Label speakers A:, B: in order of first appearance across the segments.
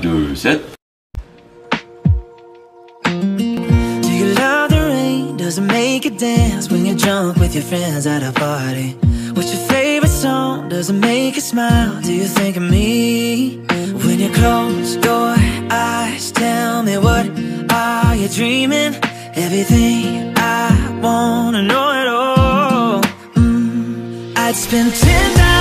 A: 둘, 셋.
B: Do you love the rain? Does it make you dance when you're drunk with your friends at a party? What's your favorite song? Does it make you smile? Do you think of me? When you close your eyes, tell me what are you dreaming? Everything I wanna know it all. Mm, I'd spend 10,000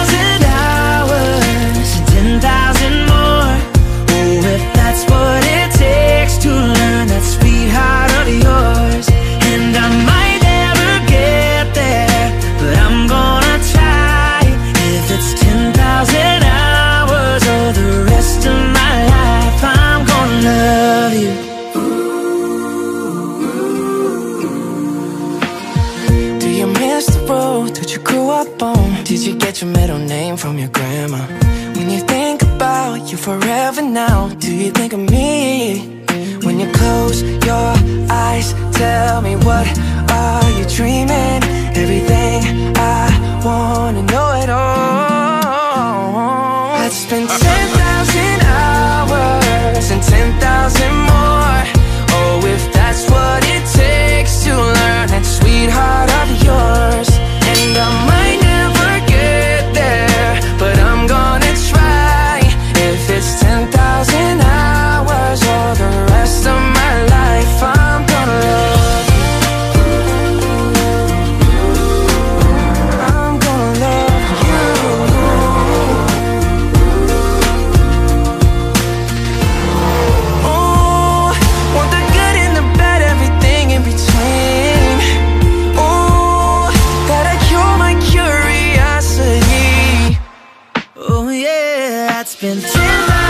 B: you grew up on? Did you get your middle name from your grandma? When you think about you forever now, do you think of me? When you close your eyes, tell me what are you dreaming? Everything I wanna know it all. I'd spend 10,000 spend 10,000